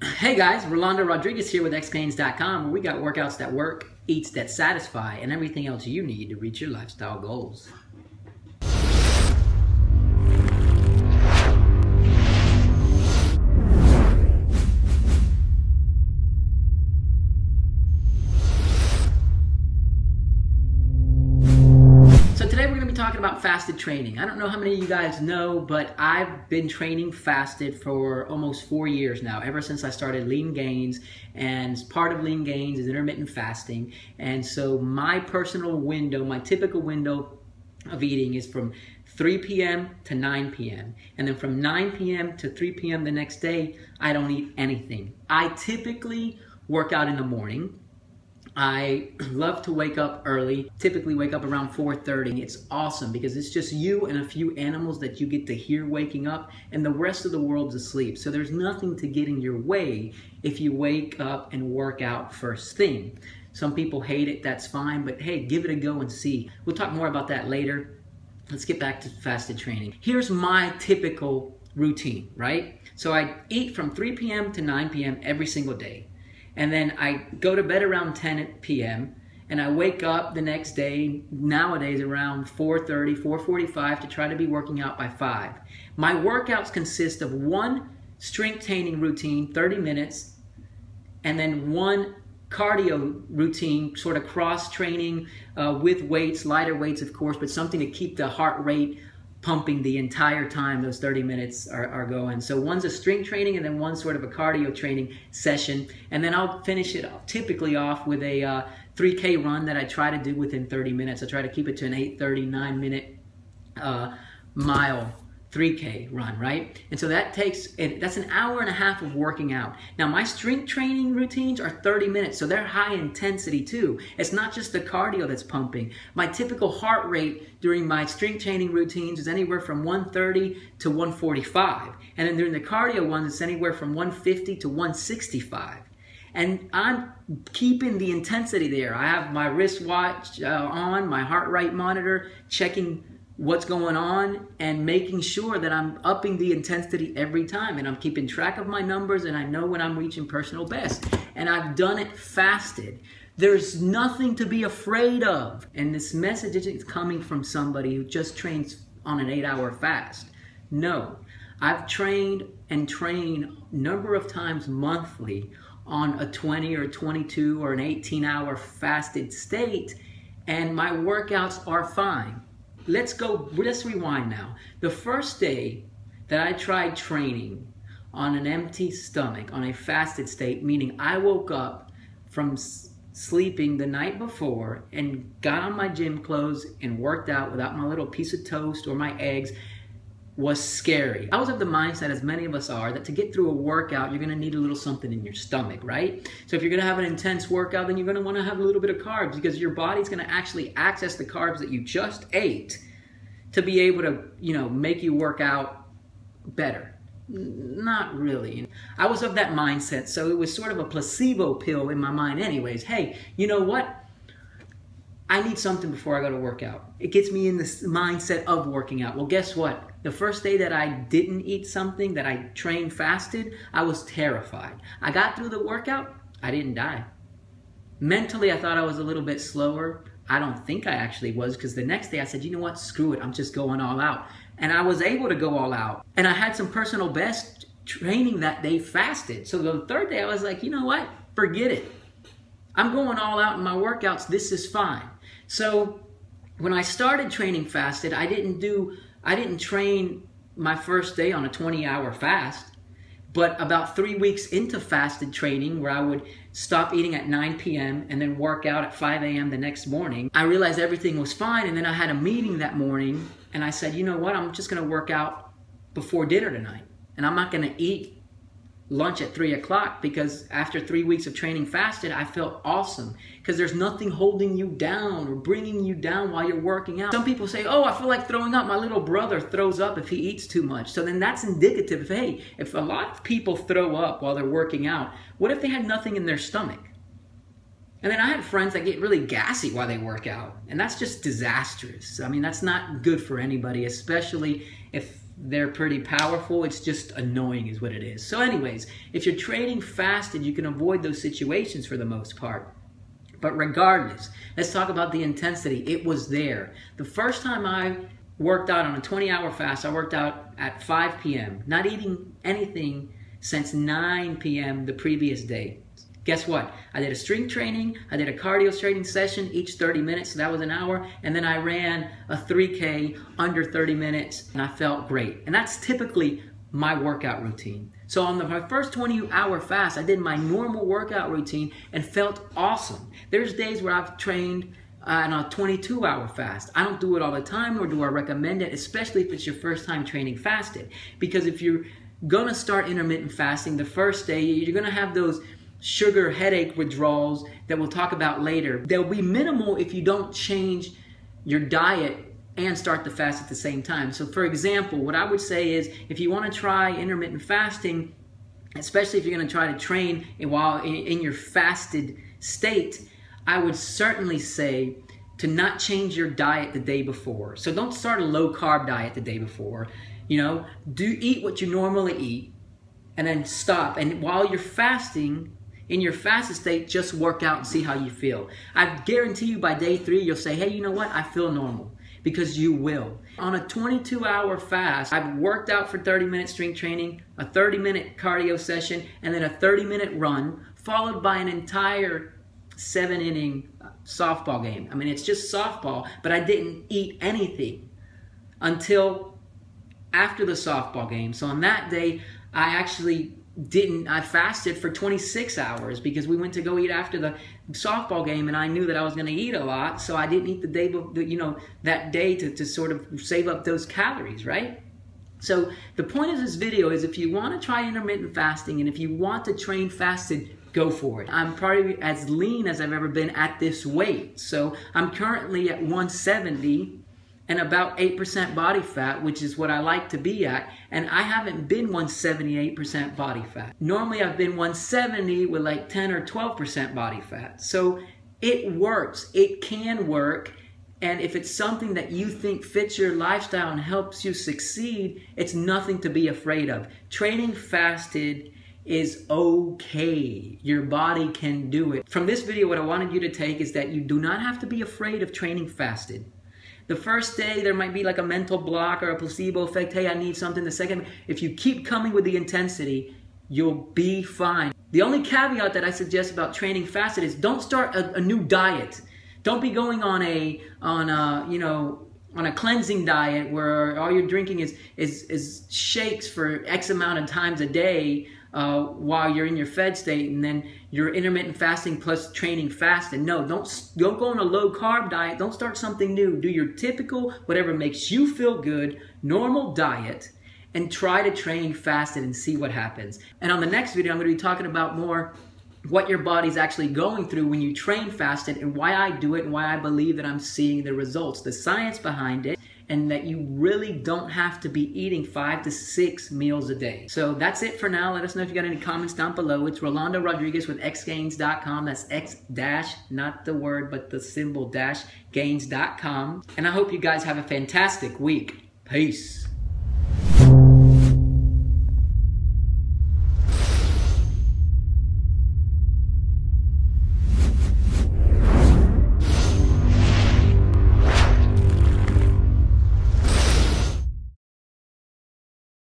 Hey guys, Rolando Rodriguez here with xgains.com where we got workouts that work, eats that satisfy, and everything else you need to reach your lifestyle goals. Talking about fasted training. I don't know how many of you guys know, but I've been training fasted for almost four years now, ever since I started Lean Gains. And part of Lean Gains is intermittent fasting. And so my personal window, my typical window of eating is from 3 p.m. to 9 p.m. And then from 9 p.m. to 3 p.m. the next day, I don't eat anything. I typically work out in the morning I love to wake up early, typically wake up around 4.30. It's awesome because it's just you and a few animals that you get to hear waking up and the rest of the world's asleep. So there's nothing to get in your way if you wake up and work out first thing. Some people hate it, that's fine, but hey, give it a go and see. We'll talk more about that later. Let's get back to fasted training. Here's my typical routine, right? So I eat from 3 p.m. to 9 p.m. every single day and then I go to bed around 10 p.m. and I wake up the next day nowadays around 4:30, 4:45 to try to be working out by 5. My workouts consist of one strength training routine, 30 minutes, and then one cardio routine, sort of cross training uh, with weights, lighter weights, of course, but something to keep the heart rate pumping the entire time those 30 minutes are, are going. So one's a strength training and then one sort of a cardio training session. And then I'll finish it typically off with a uh, 3K run that I try to do within 30 minutes. I try to keep it to an 839 minute uh, mile 3K run, right? And so that takes, that's an hour and a half of working out. Now, my strength training routines are 30 minutes, so they're high intensity too. It's not just the cardio that's pumping. My typical heart rate during my strength training routines is anywhere from 130 to 145. And then during the cardio ones, it's anywhere from 150 to 165 and I'm keeping the intensity there. I have my wristwatch uh, on, my heart rate monitor, checking what's going on and making sure that I'm upping the intensity every time and I'm keeping track of my numbers and I know when I'm reaching personal best. And I've done it fasted. There's nothing to be afraid of. And this message isn't coming from somebody who just trains on an eight hour fast. No, I've trained and trained number of times monthly on a 20 or 22 or an 18 hour fasted state and my workouts are fine let's go, let's rewind now. The first day that I tried training on an empty stomach, on a fasted state, meaning I woke up from sleeping the night before and got on my gym clothes and worked out without my little piece of toast or my eggs was scary. I was of the mindset, as many of us are, that to get through a workout, you're gonna need a little something in your stomach, right? So if you're gonna have an intense workout, then you're gonna wanna have a little bit of carbs because your body's gonna actually access the carbs that you just ate to be able to, you know, make you work out better. Not really. I was of that mindset, so it was sort of a placebo pill in my mind, anyways. Hey, you know what? I need something before I go to work out. It gets me in the mindset of working out. Well, guess what? The first day that I didn't eat something, that I trained fasted, I was terrified. I got through the workout, I didn't die. Mentally, I thought I was a little bit slower. I don't think I actually was because the next day I said, you know what, screw it, I'm just going all out. And I was able to go all out. And I had some personal best training that day fasted. So the third day I was like, you know what, forget it. I'm going all out in my workouts. This is fine. So when I started training fasted, I didn't do, I didn't train my first day on a 20 hour fast. But about three weeks into fasted training, where I would stop eating at 9 p.m. and then work out at 5 a.m. the next morning, I realized everything was fine. And then I had a meeting that morning, and I said, you know what? I'm just going to work out before dinner tonight. And I'm not going to eat lunch at three o'clock because after three weeks of training fasted, I felt awesome because there's nothing holding you down or bringing you down while you're working out. Some people say, oh, I feel like throwing up. My little brother throws up if he eats too much. So then that's indicative of, hey, if a lot of people throw up while they're working out, what if they had nothing in their stomach? And then I have friends that get really gassy while they work out, and that's just disastrous. I mean, that's not good for anybody, especially if they're pretty powerful. It's just annoying, is what it is. So, anyways, if you're training fasted, you can avoid those situations for the most part. But regardless, let's talk about the intensity. It was there. The first time I worked out on a 20 hour fast, I worked out at 5 p.m., not eating anything since 9 p.m. the previous day. Guess what? I did a strength training, I did a cardio training session, each 30 minutes, so that was an hour, and then I ran a 3K under 30 minutes, and I felt great. And that's typically my workout routine. So on the, my first 20 hour fast, I did my normal workout routine and felt awesome. There's days where I've trained uh, on a 22 hour fast. I don't do it all the time, nor do I recommend it, especially if it's your first time training fasted. Because if you're gonna start intermittent fasting the first day, you're gonna have those sugar headache withdrawals that we'll talk about later. They'll be minimal if you don't change your diet and start the fast at the same time. So, for example, what I would say is if you want to try intermittent fasting, especially if you're going to try to train while in your fasted state, I would certainly say to not change your diet the day before. So don't start a low carb diet the day before. You know, do eat what you normally eat and then stop. And while you're fasting, in your fasted state, just work out and see how you feel. I guarantee you by day three, you'll say, hey, you know what? I feel normal because you will. On a 22 hour fast, I've worked out for 30 minute strength training, a 30 minute cardio session, and then a 30 minute run, followed by an entire seven inning softball game. I mean, it's just softball, but I didn't eat anything until after the softball game. So on that day, I actually didn't I fasted for 26 hours because we went to go eat after the softball game and I knew that I was going to eat a lot so I didn't eat the day you know that day to, to sort of save up those calories right? So the point of this video is if you want to try intermittent fasting and if you want to train fasted go for it. I'm probably as lean as I've ever been at this weight. So I'm currently at 170 and about 8% body fat, which is what I like to be at. And I haven't been 178% body fat. Normally I've been 170 with like 10 or 12% body fat. So it works. It can work. And if it's something that you think fits your lifestyle and helps you succeed, it's nothing to be afraid of. Training fasted is okay. Your body can do it. From this video, what I wanted you to take is that you do not have to be afraid of training fasted. The first day, there might be like a mental block or a placebo effect. Hey, I need something. The second, if you keep coming with the intensity, you'll be fine. The only caveat that I suggest about training fasted is don't start a, a new diet. Don't be going on a on a you know on a cleansing diet where all you're drinking is is is shakes for X amount of times a day uh, while you're in your fed state and then you're intermittent fasting plus training fasting. No, don't, don't go on a low carb diet. Don't start something new. Do your typical, whatever makes you feel good, normal diet and try to train fasted and see what happens. And on the next video, I'm going to be talking about more what your body's actually going through when you train fasted and why I do it and why I believe that I'm seeing the results, the science behind it and that you really don't have to be eating five to six meals a day. So that's it for now. Let us know if you got any comments down below. It's Rolando Rodriguez with xgains.com. That's x dash, not the word, but the symbol dash gains.com. And I hope you guys have a fantastic week. Peace.